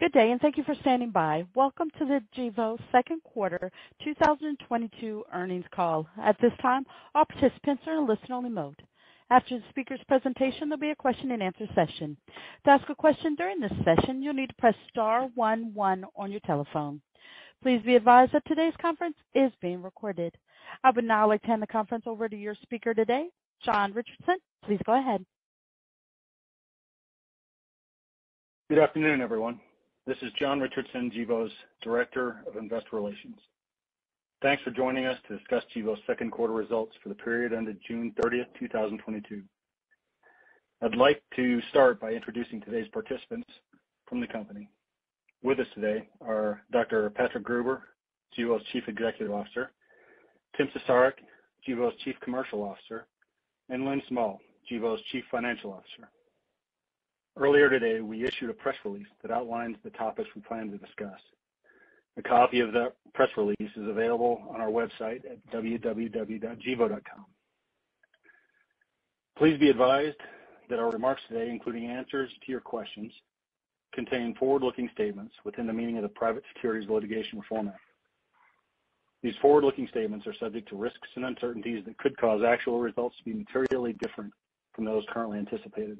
Good day, and thank you for standing by. Welcome to the Gevo second quarter 2022 earnings call. At this time, all participants are in listen-only mode. After the speaker's presentation, there'll be a question-and-answer session. To ask a question during this session, you'll need to press star one one on your telephone. Please be advised that today's conference is being recorded. I would now like to hand the conference over to your speaker today, John Richardson. Please go ahead. Good afternoon, everyone. This is John Richardson, Gevo's Director of Investor Relations. Thanks for joining us to discuss Gevo's second quarter results for the period ended June 30th, 2022. I'd like to start by introducing today's participants from the company. With us today are Dr. Patrick Gruber, Gevo's Chief Executive Officer, Tim Cesarek, Gevo's Chief Commercial Officer, and Lynn Smull, Gevo's Chief Financial Officer. Earlier today, we issued a press release that outlines the topics we plan to discuss. A copy of that press release is available on our website at www.gevo.com. Please be advised that our remarks today, including answers to your questions, contain forward-looking statements within the meaning of the Private Securities Litigation Reform Act. These forward-looking statements are subject to risks and uncertainties that could cause actual results to be materially different from those currently anticipated.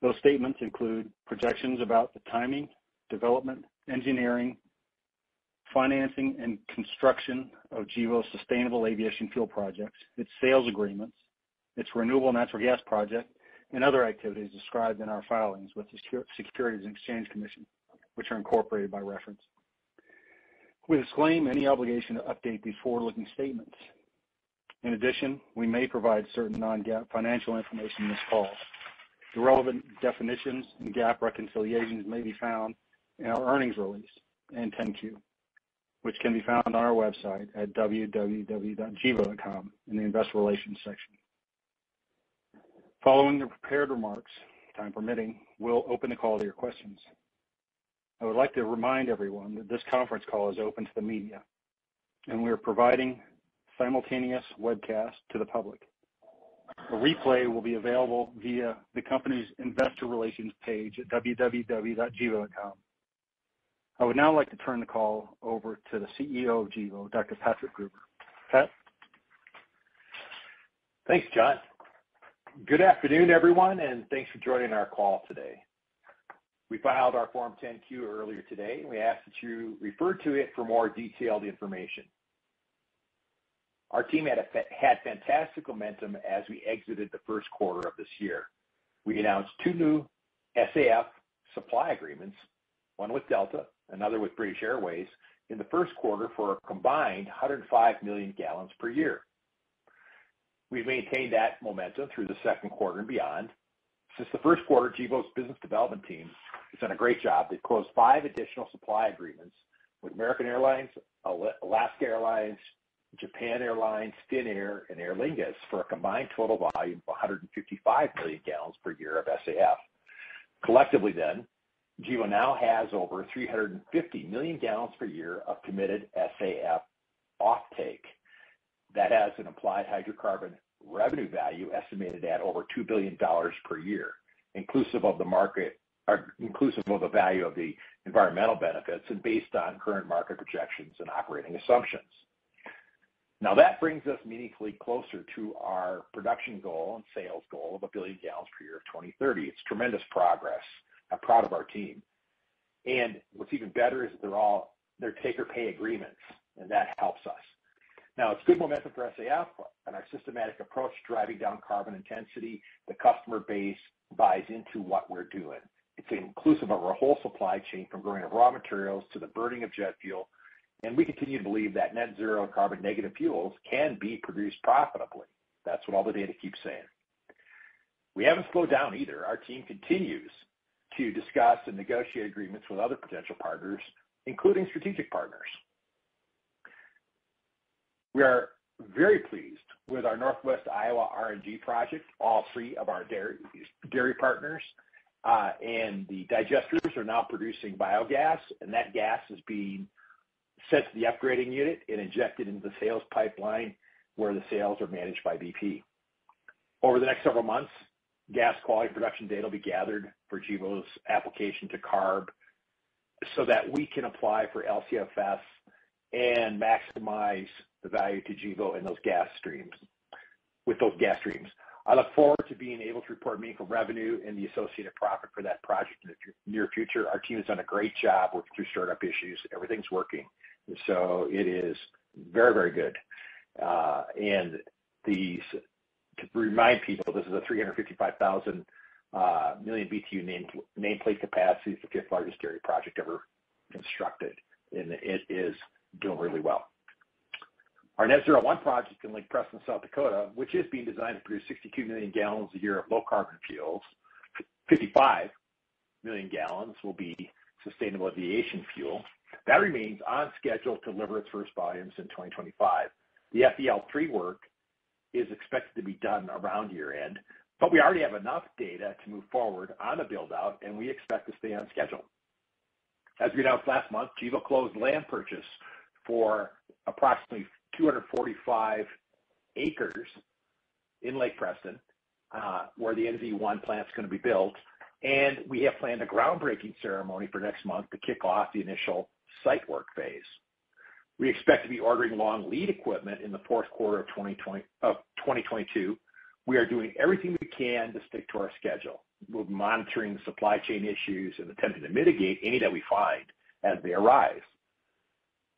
Those statements include projections about the timing, development, engineering, financing, and construction of Gevo's sustainable aviation fuel projects, its sales agreements, its renewable natural gas project, and other activities described in our filings with the Securities and Exchange Commission, which are incorporated by reference. We disclaim any obligation to update these forward-looking statements. In addition, we may provide certain non-GAAP financial information in this call. The relevant definitions and GAAP reconciliations may be found in our earnings release and 10-Q, which can be found on our website at www.gevo.com in the Investor Relations section. Following the prepared remarks, time permitting, we'll open the call to your questions. I would like to remind everyone that this conference call is open to the media, and we are providing simultaneous webcast to the public. A replay will be available via the company's investor relations page at www.gevo.com. I would now like to turn the call over to the CEO of Gevo, Dr. Patrick Gruber. Pat? Thanks, John. Good afternoon, everyone, and thanks for joining our call today. We filed our Form 10-Q earlier today, and we ask that you refer to it for more detailed information. Our team had fantastic momentum as we exited the first quarter of this year. We announced two new SAF supply agreements, one with Delta, another with British Airways, in the first quarter for a combined 105 million gallons per year. We've maintained that momentum through the second quarter and beyond. Since the first quarter, Gevo's business development team has done a great job. They've closed five additional supply agreements with American Airlines, Alaska Airlines, Japan Airlines, Finnair, and Aer Lingus for a combined total volume of 155 million gallons per year of SAF. Collectively, then, Gevo now has over 350 million gallons per year of committed SAF offtake. That has an implied hydrocarbon revenue value estimated at over $2 billion per year, inclusive of the market, inclusive of the value of the environmental benefits and based on current market projections and operating assumptions. Now, that brings us meaningfully closer to our production goal and sales goal of 1 billion gallons per year of 2030. It's tremendous progress. I'm proud of our team. And what's even better is they're take-or-pay agreements, and that helps us. Now, it's good momentum for SAF and our systematic approach to driving down carbon intensity. The customer base buys into what we're doing. It's inclusive of our whole supply chain, from growing of raw materials to the burning of jet fuel, and we continue to believe that net zero carbon negative fuels can be produced profitably. That's what all the data keeps saying. We haven't slowed down either. Our team continues to discuss and negotiate agreements with other potential partners, including strategic partners. We are very pleased with our Northwest Iowa RNG project. All three of our dairy partners uh, and the digesters are now producing biogas, and that gas is being sent to the upgrading unit and injected into the sales pipeline, where the sales are managed by BP. Over the next several months, gas quality production data will be gathered for Gevo's application to CARB so that we can apply for LCFS and maximize the value to Gevo in those gas streams, with those gas streams. I look forward to being able to report meaningful revenue and the associated profit for that project in the near future. Our team has done a great job working through startup issues. Everything's working. So it is very, very good. Uh, and to remind people, this is a 355,000 uh, million BTU nameplate capacity. It's the fifth largest dairy project ever constructed, and it is doing really well. Our Net-Zero 1 project in Lake Preston, South Dakota, which is being designed to produce 62 million gallons a year of low carbon fuels, 55 million gallons will be sustainable aviation fuel. That remains on schedule to deliver its first volumes in 2025. The FEL3 work is expected to be done around year-end, but we already have enough data to move forward on the build-out, and we expect to stay on schedule. As we announced last month, Gevo closed land purchase for approximately 245 acres in Lake Preston, uh, where the NZ1 plant is gonna be built, and we have planned a groundbreaking ceremony for next month to kick off the initial site work phase. We expect to be ordering long lead equipment in the fourth quarter of 2022. We are doing everything we can to stick to our schedule. We're monitoring the supply chain issues and attempting to mitigate any that we find as they arise.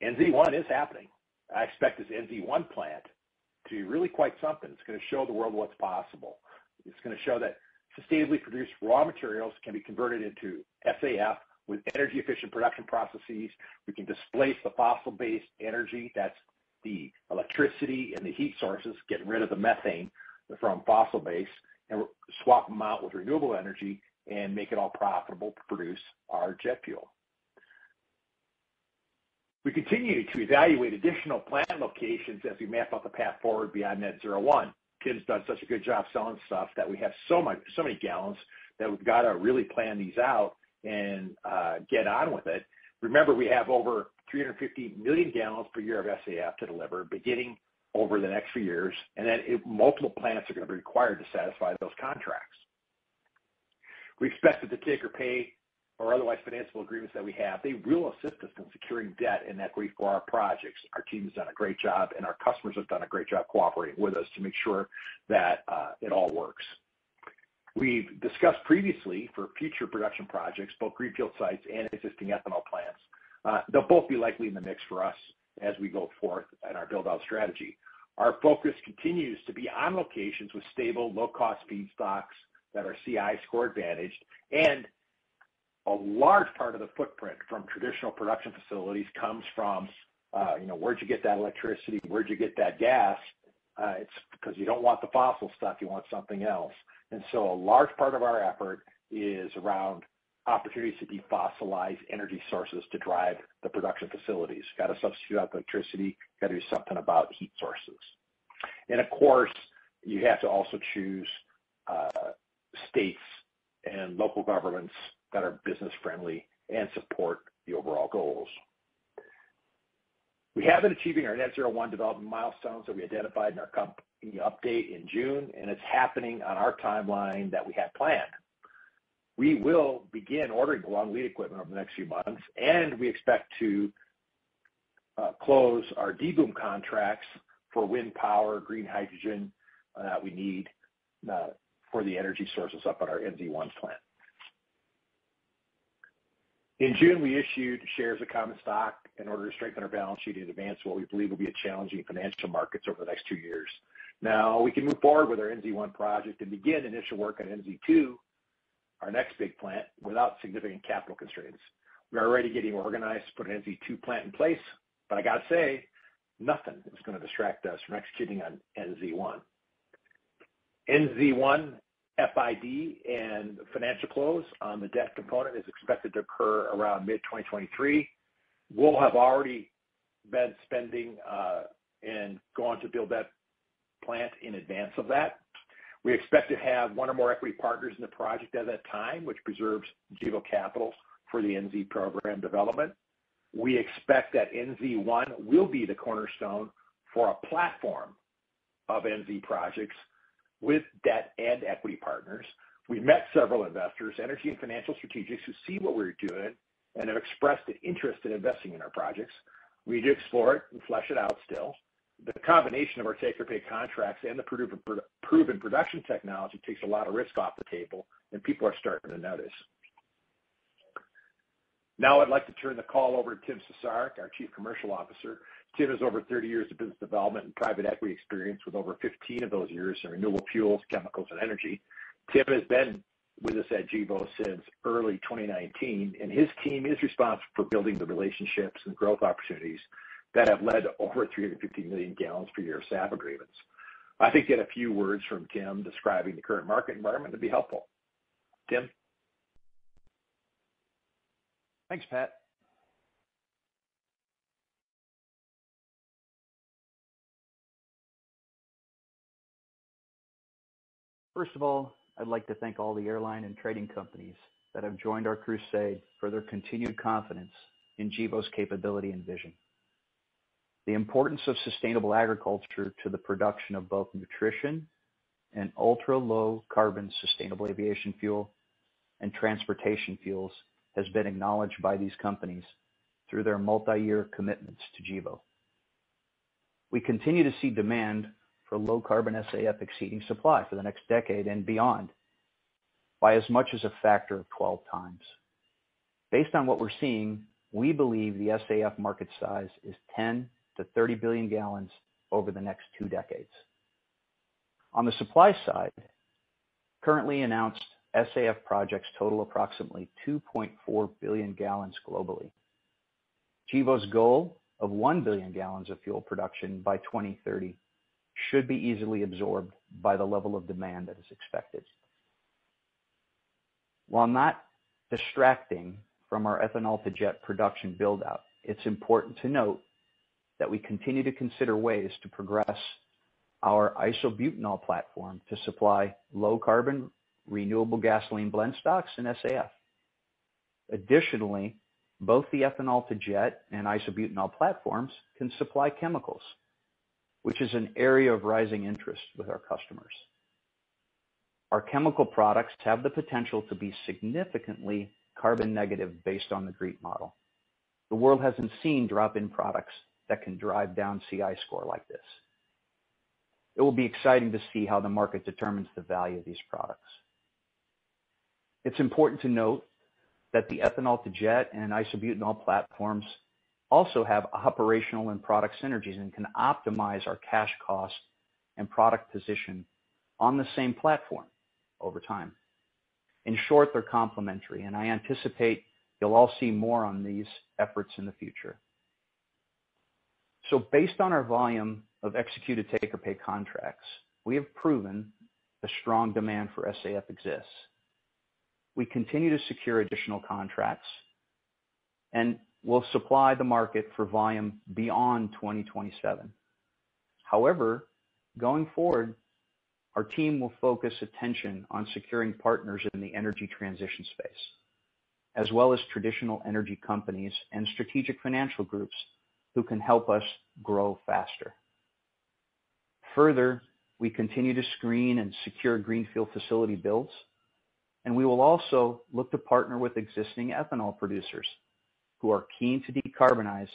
NZ1 is happening. I expect this NZ1 plant to be really quite something. It's gonna show the world what's possible. It's gonna show that sustainably produced raw materials can be converted into SAF with energy-efficient production processes. We can displace the fossil-based energy, that's the electricity and the heat sources, get rid of the methane from fossil-based, and swap them out with renewable energy and make it all profitable to produce our jet fuel. We continue to evaluate additional plant locations as we map out the path forward beyond Net-Zero 1. Tim's done such a good job selling stuff that we have so much so many gallons that we've got to really plan these out and uh, get on with it. Remember, we have over 350 million gallons per year of SAF to deliver beginning over the next few years, and then multiple plants are gonna be required to satisfy those contracts. We expect that the take-or-pay or otherwise financeable agreements that we have, they will assist us in securing debt and equity for our projects. Our team has done a great job, and our customers have done a great job cooperating with us to make sure that uh, it all works. We've discussed previously for future production projects, both greenfield sites and existing ethanol plants. Uh, they'll both be likely in the mix for us as we go forth in our build-out strategy. Our focus continues to be on locations with stable, low-cost feedstocks that are CI score advantaged. And a large part of the footprint from traditional production facilities comes from, uh, you know, where'd you get that electricity? Where'd you get that gas? Uh, it's because you don't want the fossil stuff, you want something else. And so a large part of our effort is around opportunities to defossilize energy sources to drive the production facilities. Got to substitute out electricity, got to do something about heat sources. And of course, you have to also choose uh, states and local governments that are business-friendly and support the overall goals. We have been achieving our Net-Zero 1 development milestones that we identified in our update in June, and it's happening on our timeline that we had planned. We will begin ordering the long lead equipment over the next few months, and we expect to uh, close our DBOOM contracts for wind power, green hydrogen uh, that we need uh, for the energy sources up at our NZ1 plant. In June, we issued shares of common stock in order to strengthen our balance sheet in advance of what we believe will be a challenging financial markets over the next two years. Now, we can move forward with our NZ1 project and begin initial work on NZ2, our next big plant, without significant capital constraints. We are already getting organized to put an NZ2 plant in place, but I got to say, nothing is gonna distract us from executing on NZ1. NZ1 FID and financial close on the debt component is expected to occur around mid-2023. We'll have already been spending uh, and going to build that plant in advance of that. We expect to have one or more equity partners in the project at that time, which preserves Gevo capital for the NZ program development. We expect that NZ1 will be the cornerstone for a platform of NZ projects with debt and equity partners. We've met several investors, energy and financial strategics who see what we're doing and have expressed an interest in investing in our projects. We need to explore it and flesh it out still. The combination of our take-or-pay contracts and the proven production technology takes a lot of risk off the table, and people are starting to notice. Now I'd like to turn the call over to Tim Cesarek, our Chief Commercial Officer. Tim has over 30 years of business development and private equity experience, with over 15 of those years in renewable fuels, chemicals, and energy. Tim has been with us at Gevo since early 2019, and his team is responsible for building the relationships and growth opportunities that have led to over 350 million gallons per year of SAF agreements. I think that a few words from Tim describing the current market environment would be helpful. Tim? Thanks, Pat. First of all, I'd like to thank all the airline and trading companies that have joined our crusade for their continued confidence in Gevo's capability and vision. The importance of sustainable agriculture to the production of both nutrition and ultra-low carbon sustainable aviation fuel and transportation fuels has been acknowledged by these companies through their multi-year commitments to Gevo. We continue to see demand for low carbon SAF exceeding supply for the next decade and beyond by as much as a factor of 12 times. Based on what we're seeing, we believe the SAF market size is 10 billion-30 billion gallons over the next two decades. On the supply side, currently announced SAF projects total approximately 2.4 billion gallons globally. Gevo's goal of 1 billion gallons of fuel production by 2030 should be easily absorbed by the level of demand that is expected. While not distracting from our ethanol-to-jet production build-out, it's important to note that we continue to consider ways to progress our isobutanol platform to supply low carbon renewable gasoline blend stocks and SAF. Additionally, both the ethanol-to-jet and isobutanol platforms can supply chemicals, which is an area of rising interest with our customers. Our chemical products have the potential to be significantly carbon negative based on the GREET model. The world hasn't seen drop-in products that can drive down CI score like this. It will be exciting to see how the market determines the value of these products. It's important to note that the ethanol-to-jet and isobutanol platforms also have operational and product synergies and can optimize our cash cost and product position on the same platform over time. In short, they're complementary, and I anticipate you'll all see more on these efforts in the future. So based on our volume of executed take-or-pay contracts, we have proven a strong demand for SAF exists. We continue to secure additional contracts and will supply the market for volume beyond 2027. However, going forward, our team will focus attention on securing partners in the energy transition space, as well as traditional energy companies and strategic financial groups who can help us grow faster. Further, we continue to screen and secure greenfield facility builds, and we will also look to partner with existing ethanol producers who are keen to decarbonize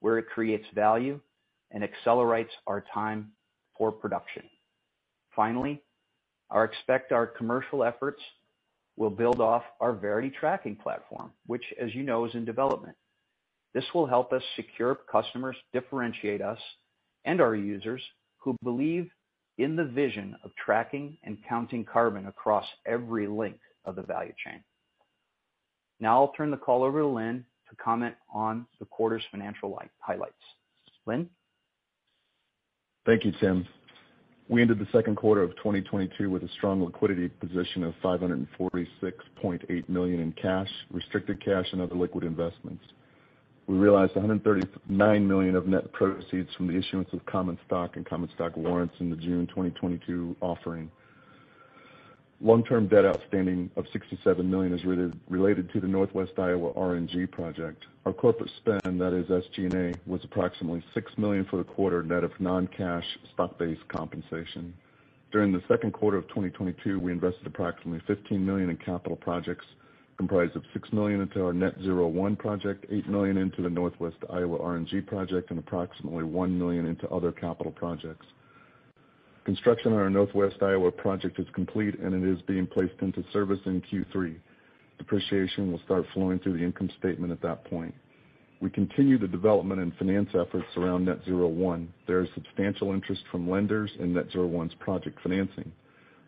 where it creates value and accelerates our time for production. Finally, I expect our commercial efforts will build off our Verity tracking platform, which, as you know, is in development. This will help us secure customers, differentiate us and our users who believe in the vision of tracking and counting carbon across every link of the value chain. Now I'll turn the call over to Lynn to comment on the quarter's financial highlights. Lynn? Thank you, Tim. We ended the second quarter of 2022 with a strong liquidity position of 546.8 million in cash, restricted cash, and other liquid investments. We realized $139 million of net proceeds from the issuance of common stock and common stock warrants in the June 2022 offering. Long-term debt outstanding of 67 million is related to the Northwest Iowa RNG project. Our corporate spend, that is SG&A, was approximately 6 million for the quarter net of non-cash stock-based compensation. During the second quarter of 2022, we invested approximately 15 million in capital projects, comprised of 6 million into our Net-Zero 1 project, 8 million into the Northwest Iowa RNG project, and approximately 1 million into other capital projects. Construction on our Northwest Iowa project is complete, and it is being placed into service in Q3. Depreciation will start flowing through the income statement at that point. We continue the development and finance efforts around Net-Zero 1. There is substantial interest from lenders in Net-Zero 1's project financing.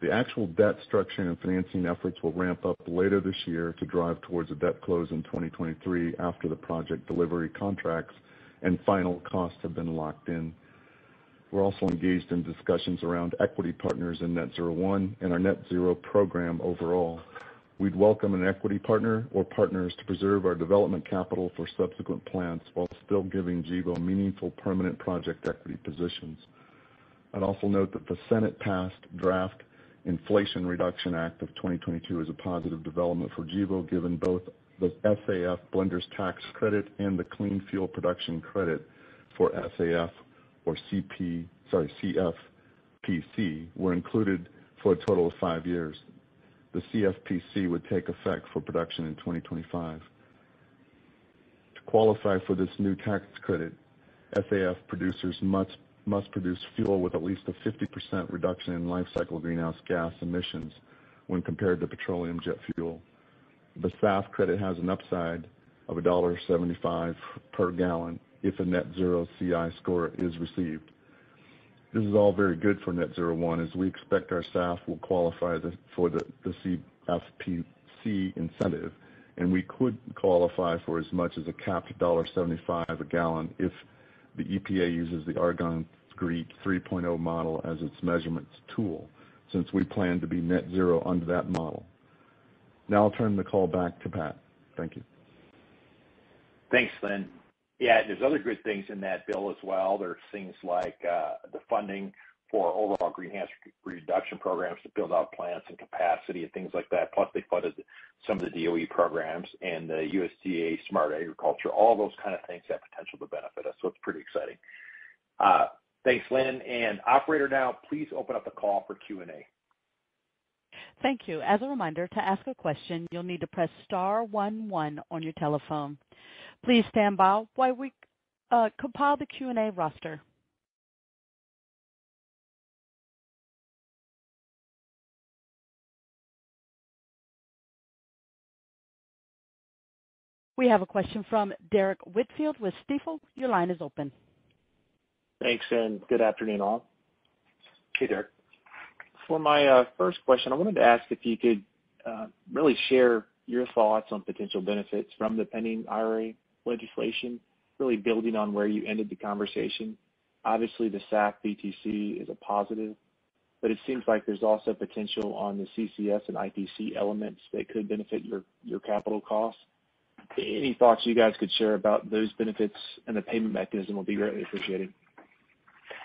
The actual debt structuring and financing efforts will ramp up later this year to drive towards a debt close in 2023 after the project delivery contracts and final costs have been locked in. We're also engaged in discussions around equity partners in Net-Zero 1 and our Net-Zero program overall. We'd welcome an equity partner or partners to preserve our development capital for subsequent plants while still giving Gevo meaningful permanent project equity positions. I'd also note that the Senate-passed draft Inflation Reduction Act of 2022 is a positive development for Gevo, given both the SAF Blender's Tax Credit and the Clean Fuel Production Credit for SAF or CFPC were included for a total of five years. The CFPC would take effect for production in 2025. To qualify for this new tax credit, SAF producers must produce fuel with at least a 50% reduction in life cycle greenhouse gas emissions when compared to petroleum jet fuel. The SAF credit has an upside of $1.75 per gallon if a Net-Zero CI score is received. This is all very good for Net-Zero 1, as we expect our SAF will qualify for the CFPC incentive, and we could qualify for as much as a capped $1.75 a gallon if the EPA uses the Argonne GREET 3.0 model as its measurements tool, since we plan to be net zero under that model. Now I'll turn the call back to Pat. Thank you. Thanks, Lynn. Yeah, there's other good things in that bill as well. There's things like uh, the funding for overall greenhouse reduction programs to build out plants and capacity and things like that. Plus, they funded some of the DOE programs and the USDA Smart Agriculture. All those kind of things have potential to benefit us, so it's pretty exciting. Uh, thanks, Lynn. And operator, now please open up the call for Q&A. Thank you. As a reminder, to ask a question, you'll need to press star one one on your telephone. Please stand by while we uh, compile the Q&A roster. We have a question from Derrick Whitfield with Stifel. Your line is open. Thanks, and good afternoon, all. Hey, Derrick. For my uh, first question, I wanted to ask if you could uh, really share your thoughts on potential benefits from the pending IRA legislation, really building on where you ended the conversation. Obviously, the SAF BTC is a positive, but it seems like there's also potential on the CCS and ITC elements that could benefit your your capital costs. Any thoughts you guys could share about those benefits and the payment mechanism will be greatly appreciated.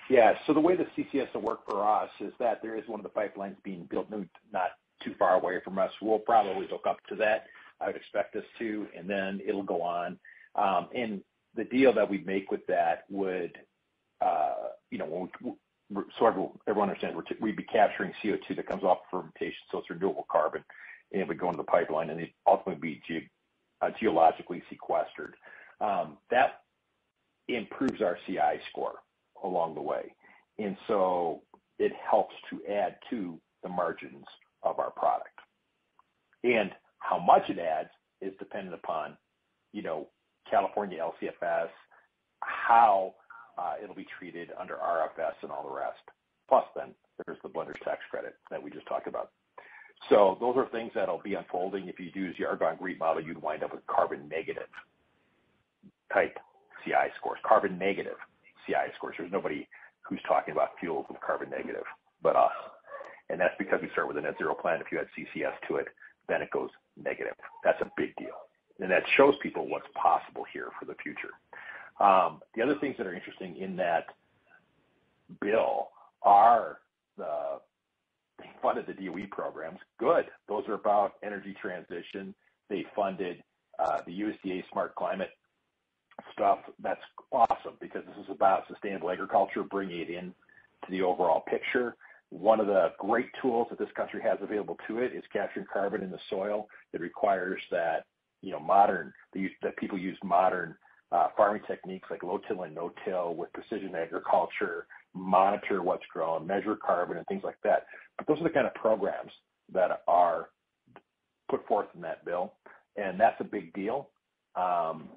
Yeah. So the way the CCS will work for us is that there is one of the pipelines being built not too far away from us. We'll probably hook up to that. I would expect us to, and then it'll go on. Um and the deal that we'd make with that would, you know, so everyone understands we'd be capturing CO2 that comes off fermentation, so it's renewable carbon, and it would go into the pipeline, and it'd ultimately be Uh, geologically sequestered. Um, that improves our CI score along the way. And so it helps to add to the margins of our product. And how much it adds is dependent upon, you know, California LCFS, how uh, it'll be treated under RFS and all the rest. Plus then there's the Blender's Tax Credit that we just talked about. So those are things that'll be unfolding. If you use the Argonne GREET model, you'd wind up with carbon negative type CI scores. Carbon negative CI scores. There's nobody who's talking about fuels with carbon negative but us. And that's because we start with a net zero plan. If you add CCS to it, then it goes negative. That's a big deal. And that shows people what's possible here for the future. Um, the other things that are interesting in that bill are they funded the DOE programs. Good. Those are about energy transition. They funded the USDA Smart Climate stuff. That's awesome because this is about sustainable agriculture, bringing it in to the overall picture. One of the great tools that this country has available to it is capturing carbon in the soil. It requires that, you know, modern that people use modern uh, farming techniques like low-till and no-till with precision agriculture, monitor what's grown, measure carbon and things like that. But those are the kind of programs that are put forth in that bill, and that's a big deal. Um,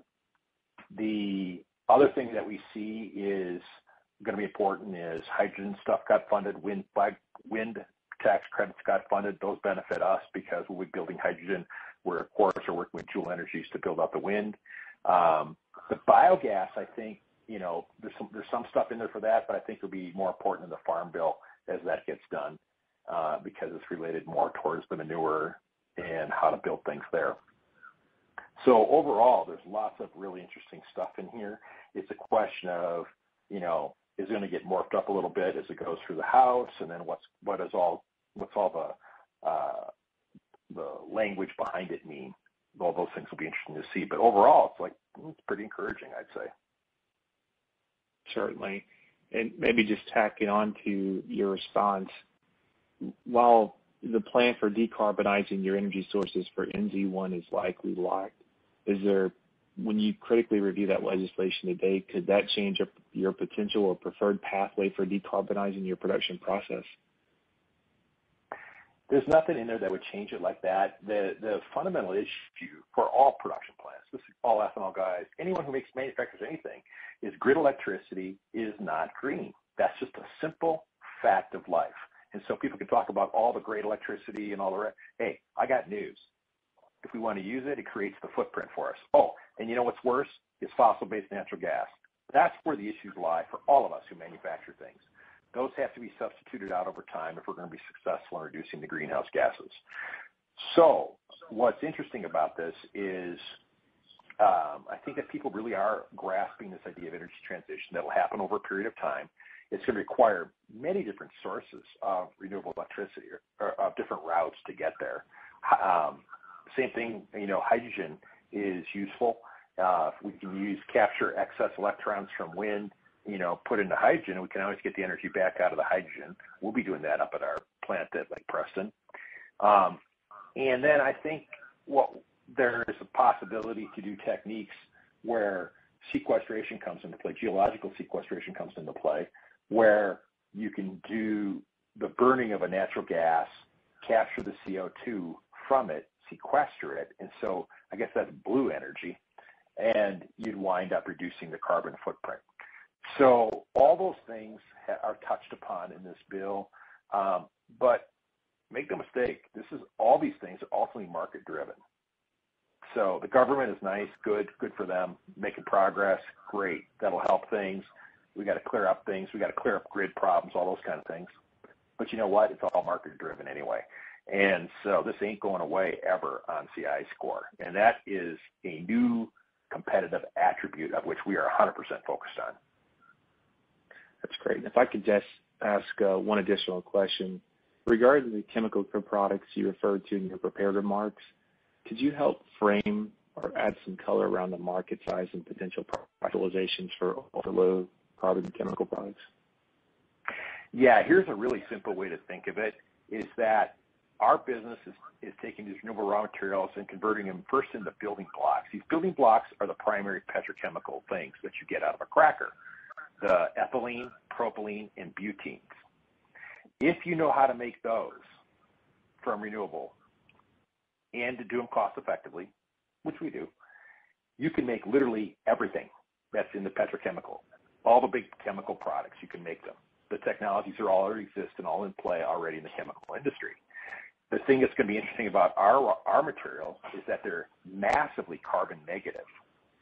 the other thing that we see is going to be important is hydrogen stuff got funded, wind wind tax credits got funded. Those benefit us because we'll be building hydrogen. We're of course are working with Juhl Energies to build out the wind. Um, the biogas, I think, you know, there's some there's some stuff in there for that, but I think it'll be more important in the farm bill as that gets done uh, because it's related more towards the manure and how to build things there. So overall, there's lots of really interesting stuff in here. It's a question of, you know, is it going to get morphed up a little bit as it goes through the House, and then what's all what's all the uh, the language behind it mean? All those things will be interesting to see. But overall, it's like it's pretty encouraging, I'd say. Certainly, and maybe just tacking on to your response, while the plan for decarbonizing your energy sources for NZ1 is likely locked, is there when you critically review that legislation today, could that change your potential or preferred pathway for decarbonizing your production process? There's nothing in there that would change it like that. The the fundamental issue for all production plants, this is all ethanol guys, anyone who makes manufactures anything, is grid electricity is not green. That's just a simple fact of life. And so people can talk about all the great electricity and all the rest. Hey, I got news. If we want to use it, it creates the footprint for us. Oh, and you know what's worse is fossil-based natural gas. That's where the issues lie for all of us who manufacture things. Those have to be substituted out over time if we're going to be successful in reducing the greenhouse gases. So what's interesting about this is I think that people really are grasping this idea of energy transition that will happen over a period of time. It's going to require many different sources of renewable electricity or, of different routes to get there. Um, same thing, you know, hydrogen is useful. Uh, if we can use capture excess electrons from wind, you know, put into hydrogen, we can always get the energy back out of the hydrogen. We'll be doing that up at our plant at Lake Preston. Um, and then I think what there is a possibility to do techniques where sequestration comes into play, geological sequestration comes into play, where you can do the burning of a natural gas, capture the CO2 from it, sequester it, and so I guess that's blue energy, and you'd wind up reducing the carbon footprint. So all those things are touched upon in this bill, um, but make no mistake, this is all these things are ultimately market driven. So the government is nice, good, good for them, making progress, great. That'll help things. We got to clear up things. We got to clear up grid problems, all those kind of things. But you know what? It's all market driven anyway. And so this ain't going away ever on CI score. And that is a new competitive attribute of which we are 100% focused on. That's great. If I could just ask uh, one additional question. Regarding the chemical products you referred to in your prepared remarks, could you help frame or add some color around the market size and potential realizations for ultra-low carbon chemical products? Yeah, here's a really simple way to think of it, is that our business is, is taking these renewable raw materials and converting them first into building blocks. These building blocks are the primary petrochemical things that you get out of a cracker, the ethylene, propylene, and butenes. If you know how to make those from renewable and to do them cost effectively, which we do, you can make literally everything that's in the petrochemical. All the big chemical products, you can make them. The technologies are all already exist and all in play already in the chemical industry the thing that's going to be interesting about our our materials is that they're massively carbon negative.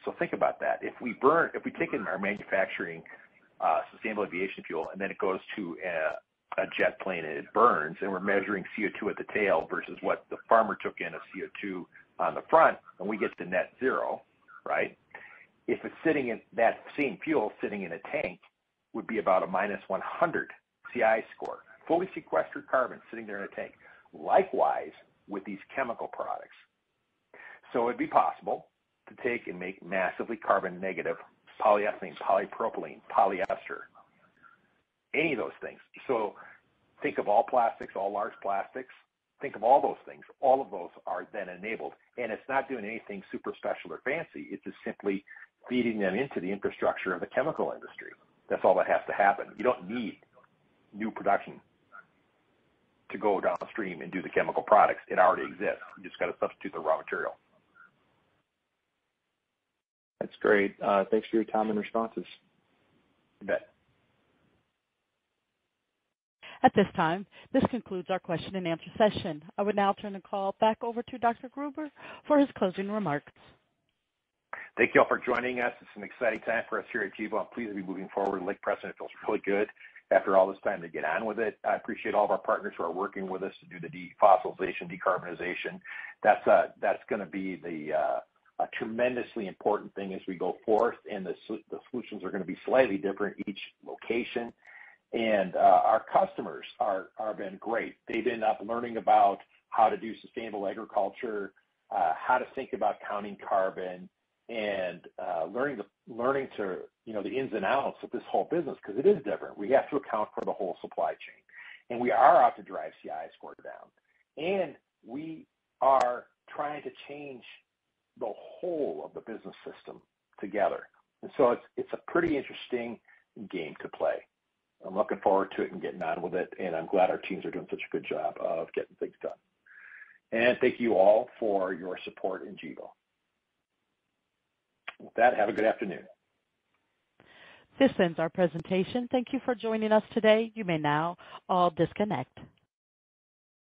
So think about that. If we burn, if we take in our manufacturing uh, sustainable aviation fuel and then it goes to a, jet plane and it burns, and we're measuring CO2 at the tail versus what the farmer took in of CO2 on the front, and we get to net zero, right? If it's sitting in that same fuel sitting in a tank, would be about a minus 100 CI score, fully sequestered carbon sitting there in a tank. Likewise with these chemical products. So it'd be possible to take and make massively carbon negative polyethylene, polypropylene, polyester, any of those things. So Think of all plastics, all large plastics. Think of all those things. All of those are then enabled. And it's not doing anything super special or fancy. It's just simply feeding them into the infrastructure of the chemical industry. That's all that has to happen. You don't need new production to go downstream and do the chemical products. It already exists. You just got to substitute the raw material. That's great. Uh, thanks for your time and responses. You bet. At this time, this concludes our question and answer session. I would now turn the call back over to Dr. Gruber for his closing remarks. Thank you all for joining us. It's an exciting time for us here at Gevo. I'm pleased to be moving forward. Lake Preston feels really good after all this time to get on with it. I appreciate all of our partners who are working with us to do the defossilization, decarbonization. That's uh, to be the uh, a tremendously important thing as we go forth, and the the solutions are going to be slightly different each location. And uh, our customers are are been great. They've been up learning about how to do sustainable agriculture, uh, how to think about counting carbon, and uh, learning to learning to you know the ins and outs of this whole business because it is different. We have to account for the whole supply chain, and we are out to drive CI score down, and we are trying to change the whole of the business system together. And so it's it's a pretty interesting game to play. I'm looking forward to it and getting on with it, and I'm glad our teams are doing such a good job of getting things done. And thank you all for your support in Gevo. With that, have a good afternoon. This ends our presentation. Thank you for joining us today. You may now all disconnect.